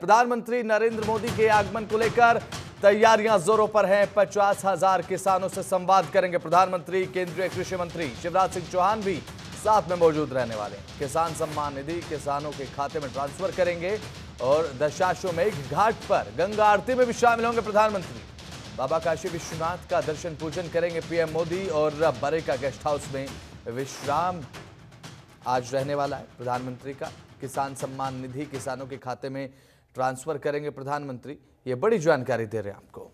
प्रधानमंत्री नरेंद्र मोदी के आगमन को लेकर तैयारियाँ जोरों पर हैं। पचास हज़ार किसानों से संवाद करेंगे प्रधानमंत्री, केंद्रीय कृषि मंत्री। शिवराज सिंह चौहान भी साथ में मौजूद रहने वाले किसान सम्मान निधि किसानों के खाते में ट्रांसफ़र करेंगे और दशाशो दशाश्वमेघ घाट पर गंगा आरती में भी शामिल होंगे प्रधानमंत्री। बाबा काशी विश्वनाथ का दर्शन पूजन करेंगे पीएम मोदी और बरेका गेस्ट हाउस में विश्राम। आज रहने वाला है प्रधानमंत्री का। किसान सम्मान निधि किसानों के खाते में ट्रांसफ़र करेंगे प्रधानमंत्री। ये बड़ी जानकारी दे रहे हैं आपको।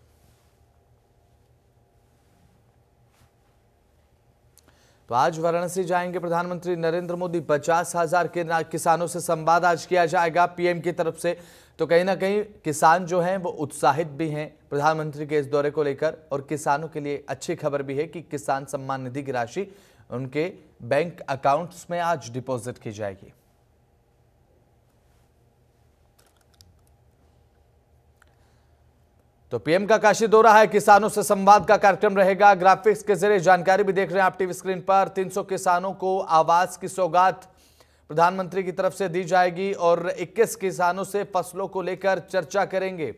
तो आज वाराणसी जाएँगे प्रधानमंत्री नरेंद्र मोदी। पचास हज़ार के किसानों से संवाद आज किया जाएगा पीएम की तरफ़ से। तो कहीं ना कहीं किसान जो हैं, वो उत्साहित भी हैं प्रधानमंत्री के इस दौरे को लेकर और किसानों के लिए अच्छी खबर भी है कि किसान सम्मान निधि की राशि उनके बैंक अकाउंट्स में आज डिपॉजिट की जाएगी। तो पीएम का काशी दौरा है, किसानों से संवाद का कार्यक्रम रहेगा। ग्राफिक्स के ज़रिए जानकारी भी देख रहे हैं आप टीवी स्क्रीन पर। 300 किसानों को आवास की सौगात प्रधानमंत्री की तरफ़ से दी जाएगी और 21 किसानों से फ़सलों को लेकर चर्चा करेंगे।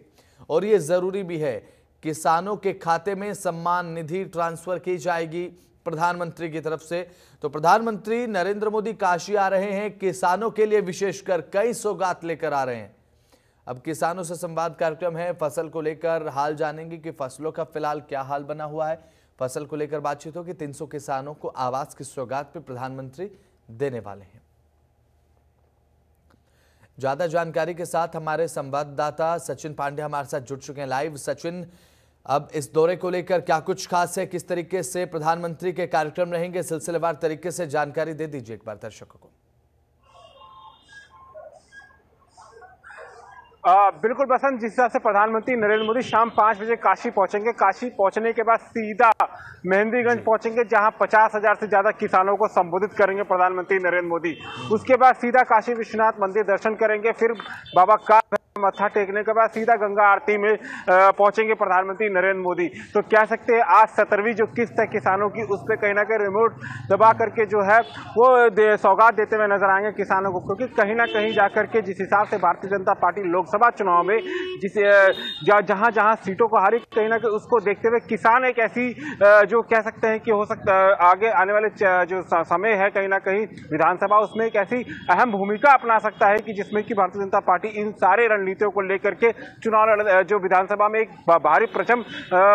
और ये ज़रूरी भी है, किसानों के खाते में सम्मान निधि ट्रांसफ़र की जाएगी प्रधानमंत्री की तरफ़ से। तो प्रधानमंत्री नरेंद्र मोदी काशी आ रहे हैं, किसानों के लिए विशेषकर कई सौगात लेकर आ रहे हैं। अब किसानों से संवाद कार्यक्रम है। फ़सल को लेकर हाल जानेंगे कि फ़सलों का फ़िलहाल क्या हाल बना हुआ है। फ़सल को लेकर बातचीत होगी। 300 किसानों को आवास की सौगात पे प्रधानमंत्री देने वाले हैं। ज़्यादा जानकारी के साथ हमारे संवाददाता सचिन पांडे हमारे साथ जुड़ चुके हैं लाइव। सचिन, अब इस दौरे को लेकर क्या कुछ खास है? किस तरीके से प्रधानमंत्री के कार्यक्रम रहेंगे? सिलसिलेवार तरीके से जानकारी दे दीजिए एक बार दर्शकों को। आ, बिल्कुल बसंत जिस हिसाब से प्रधानमंत्री नरेंद्र मोदी शाम पाँच बजे काशी पहुँचेंगे काशी पहुँचने के बाद सीधा मेहंदीगंज पहुँचेंगे जहाँ पचास हज़ार से ज़्यादा किसानों को संबोधित करेंगे प्रधानमंत्री नरेंद्र मोदी। उसके बाद सीधा काशी विश्वनाथ मंदिर दर्शन करेंगे फिर बाबा का मत्था टेकने के बाद सीधा गंगा आरती में पहुँचेंगे प्रधानमंत्री नरेंद्र मोदी। तो कह सकते हैं आज सत्रहवीं जो किस्त है किसानों की उस पर कहीं ना कहीं रिमोट दबा करके जो है वो दे, सौगात देते हुए नज़र आएँगे किसानों को क्योंकि कहीं ना कहीं जाकर के जिस हिसाब से भारतीय जनता पार्टी लोकसभा चुनाव में जिस जहाँ जहाँ सीटों को हारी कहीं ना कहीं उसको देखते हुए किसान एक ऐसी जो कह सकते हैं कि हो सकता आगे आने वाले जो समय है कहीं ना कहीं विधानसभा उसमें एक ऐसी अहम भूमिका अपना सकता है कि जिसमें कि भारतीय जनता पार्टी इन सारे रणनीतियों को लेकर के चुनाव जो विधानसभा में एक भारी प्रचम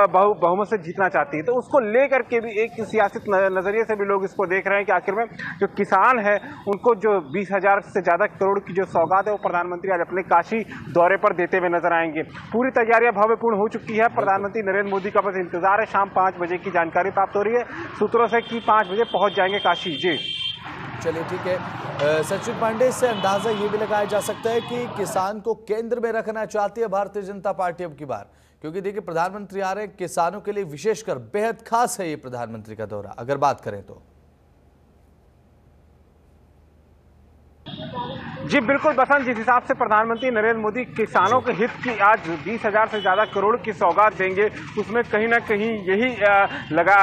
बहु, बहुमत से जीतना चाहती है। तो उसको लेकर के भी एक सियासी नज़रिए से भी लोग इसको देख रहे हैं कि आखिर में जो किसान है, उनको जो बीस हज़ार से ज़्यादा करोड़ की जो सौगात है, वो प्रधानमंत्री आज अपने काशी दौरे पर देते हुए नज़र आएँगे। पूरी तैयारियाँ भव्यपूर्ण हो चुकी है। प्रधानमंत्री नरेंद्र मोदी का बस इंतज़ार है। शाम पाँच बजे की जानकारी प्राप्त हो रही है। सूत्रों से कि पाँच बजे पहुँच जाएँगे काशी। जी। चलिए ठीक है। सचिन पांडे से अंदाज़ा ये भी लगाया जा सकता है कि किसान को केंद्र में रखना चाहती है भारतीय जनता पार्टी अब की बार। क्योंकि देखिए, प्रधानमंत्री आ रहे हैं किसानों के लिए विशेषकर बेहद खास है ये प्रधानमंत्री का दौरा। अगर बात करें तो। जी बिल्कुल बसंत जिस हिसाब से प्रधानमंत्री नरेंद्र मोदी किसानों के हित की आज बीस हज़ार से ज़्यादा करोड़ की सौगात देंगे उसमें कहीं ना कहीं यही लगा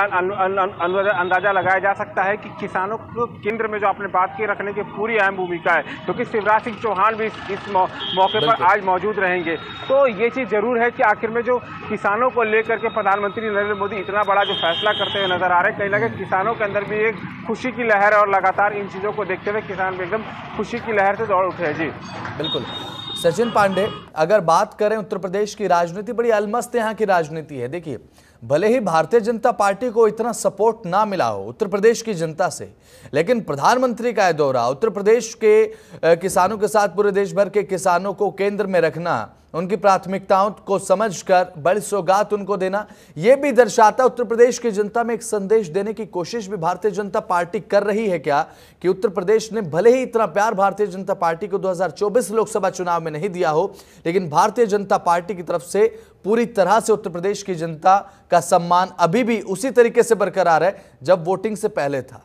अंदाज़ा लगाया जा सकता है कि किसानों को केंद्र में जो आपने बात की रखने की पूरी अहम भूमिका है क्योंकि तो शिवराज सिंह चौहान भी इस, इस मौ, मौके पर आज मौजूद रहेंगे। तो ये चीज़ ज़रूर है कि आखिर में जो किसानों को लेकर के प्रधानमंत्री नरेंद्र मोदी इतना बड़ा जो फैसला करते हुए नज़र आ रहे हैं कहीं ना कहीं किसानों के अंदर भी एक खुशी की लहर है और लगातार इन चीज़ों को देखते हुए किसान भी एकदम खुशी की लहर से दौड़ उठे हैं, जी। बिल्कुल। सचिन पांडे, अगर बात करें उत्तर प्रदेश की राजनीति, बड़ी अलमस्त यहाँ की राजनीति है। देखिए भले ही भारतीय जनता पार्टी को इतना सपोर्ट ना मिला हो उत्तर प्रदेश की जनता से, लेकिन प्रधानमंत्री का यह दौरा उत्तर प्रदेश के किसानों के साथ पूरे देश भर के किसानों को केंद्र में रखना, उनकी प्राथमिकताओं को समझकर बड़ी सौगात उनको देना यह भी दर्शाता उत्तर प्रदेश की जनता में एक संदेश देने की कोशिश भी भारतीय जनता पार्टी कर रही है क्या कि उत्तर प्रदेश ने भले ही इतना प्यार भारतीय जनता पार्टी को 2024 लोकसभा चुनाव में नहीं दिया हो, लेकिन भारतीय जनता पार्टी की तरफ़ से पूरी तरह से उत्तर प्रदेश की जनता का सम्मान अभी भी उसी तरीके से बरकरार है जब वोटिंग से पहले था।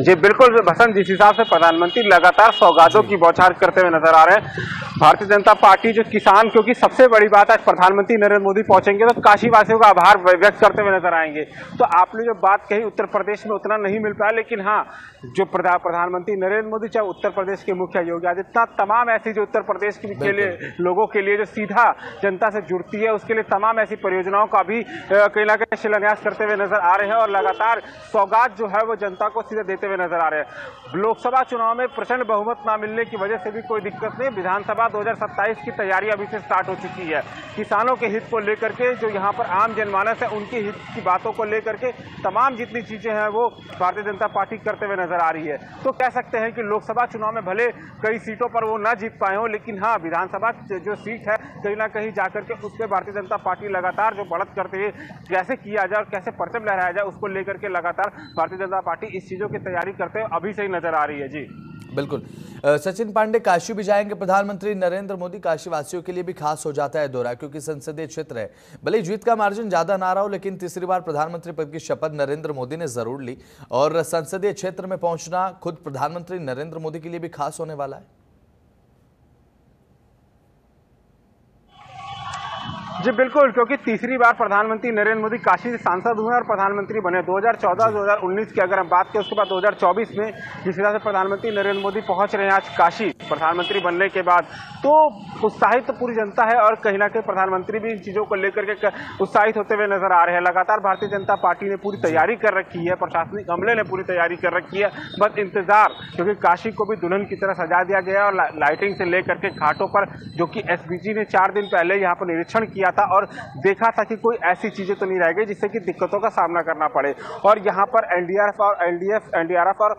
जी, बिल्कुल, बसंत जिस हिसाब से प्रधानमंत्री लगातार सौगातों की बौछार करते हुए नज़र आ रहे हैं भारतीय जनता पार्टी जो किसान क्योंकि सबसे बड़ी बात आज प्रधानमंत्री नरेंद्र मोदी पहुँचेंगे तो काशी वासियों का आभार व्यक्त करते हुए नज़र आएँगे। तो आपने जो बात कही उत्तर प्रदेश में उतना नहीं मिल पाया लेकिन हाँ जो प्रधानमंत्री नरेंद्र मोदी चाहे उत्तर प्रदेश के मुख्य योगी आदित्यनाथ तमाम ऐसी जो उत्तर प्रदेश के लिए लोगों के लिए जो सीधा जनता से जुड़ती है उसके लिए तमाम ऐसी परियोजनाओं का भी कहीं ना कहीं शिलान्यास करते हुए नज़र आ रहे हैं और लगातार सौगात जो है वो जनता को सीधे देते हुए नज़र आ रहे हैं। लोकसभा चुनाव में प्रचंड बहुमत न मिलने की वजह से भी कोई दिक्कत नहीं विधानसभा 2027 की तैयारी अभी से स्टार्ट हो चुकी है। किसानों के हित को लेकर के, जो यहाँ पर आम जनमानस है, उनके हित की बातों को लेकर के तमाम जितनी चीज़ें हैं, वो भारतीय जनता पार्टी करते हुए नज़र आ रही है। तो कह सकते हैं कि लोकसभा चुनाव में भले कई सीटों पर वो न जीत पाए हो, लेकिन हाँ विधानसभा जो सीट है, कहीं ना कहीं जाकर के उस पर भारतीय जनता पार्टी लगातार जो बढ़त करते हुए कैसे किया जाए और कैसे परचम लहराया जाए, उसको लेकर के लगातार भारतीय जनता पार्टी इस चीज़ों की तैयारी करते हुए अभी से ही नज़र आ रही है। जी। बिल्कुल। सचिन पांडे काशी भी जाएँगे। प्रधानमंत्री नरेंद्र मोदी काशी वासियों के लिए भी खास हो जाता है दौरा, क्योंकि संसदीय क्षेत्र है। भले जीत का मार्जिन ज़्यादा ना रहा हो, लेकिन तीसरी बार प्रधानमंत्री पद की शपथ नरेंद्र मोदी ने ज़रूर ली। और संसदीय क्षेत्र में पहुँचना खुद प्रधानमंत्री नरेंद्र मोदी के लिए भी खास होने वाला है। जी, बिल्कुल, क्योंकि तीसरी बार प्रधानमंत्री नरेंद्र मोदी काशी से सांसद हुए और प्रधानमंत्री बने 2014-2019 की अगर हम बात करें, उसके बाद 2024 में जिस तरह से प्रधानमंत्री नरेंद्र मोदी पहुँच रहे हैं आज काशी, प्रधानमंत्री बनने के बाद तो उत्साहित तो पूरी जनता है और कहीं ना कहीं प्रधानमंत्री भी इन चीज़ों को लेकर के उत्साहित होते हुए नज़र आ रहे हैं। लगातार भारतीय जनता पार्टी ने पूरी तैयारी कर रखी है, प्रशासनिक अमले ने पूरी तैयारी कर रखी है, बस इंतज़ार, क्योंकि काशी को भी दुल्हन की तरह सजा दिया गया और लाइटिंग से लेकर के घाटों पर, जो कि एस ने चार दिन पहले यहाँ पर निरीक्षण किया था और देखा था कि कोई ऐसी चीज़ें तो नहीं रह गई जिससे कि दिक्कतों का सामना करना पड़े। और यहाँ पर एनडीआरएफ और एनडीएफ एनडीआरएफ और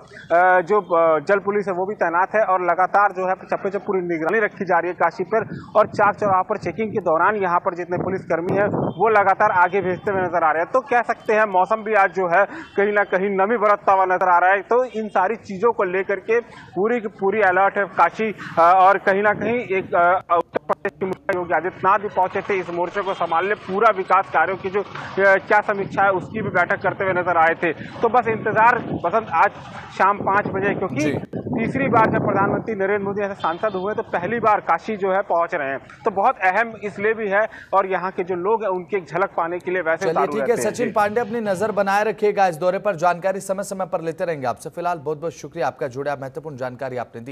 जो जल पुलिस है वो भी तैनात है और लगातार जो है चप्पे चप पूरी निगरानी रखी जा रही है काशी पर और चाक चौराह पर चेकिंग के दौरान यहाँ पर जितने पुलिसकर्मी हैं वो लगातार आगे भेजते हुए नज़र आ रहे हैं। तो कह सकते हैं मौसम भी आज जो है कहीं ना कहीं नमी बरतता हुआ नज़र आ रहा है। तो इन सारी चीज़ों को लेकर के पूरी की पूरी अलर्ट है काशी और कहीं ना कहीं एक उत्तर प्रदेश के योगी आदित्यनाथ भी पहुँचे थे इस मोर्चे को संभालने पूरा विकास कार्यों की जो क्या समीक्षा है उसकी भी बैठक करते हुए नज़र आए थे। तो बस इंतज़ार बसंत आज शाम पाँच बजे क्योंकि तीसरी बार जब प्रधानमंत्री नरेंद्र मोदी ऐसे सांसद हुए तो पहली बार काशी जो है पहुँच रहे हैं। तो बहुत अहम इसलिए भी है और यहाँ के जो लोग हैं उनकी एक झलक पाने के लिए वैसे ठीक है सचिन पांडे अपनी नज़र बनाए रखिएगा इस दौरे पर जानकारी समय समय पर लेते रहेंगे आपसे। फ़िलहाल बहुत बहुत शुक्रिया आपका जुड़ा महत्वपूर्ण जानकारी आपने दी।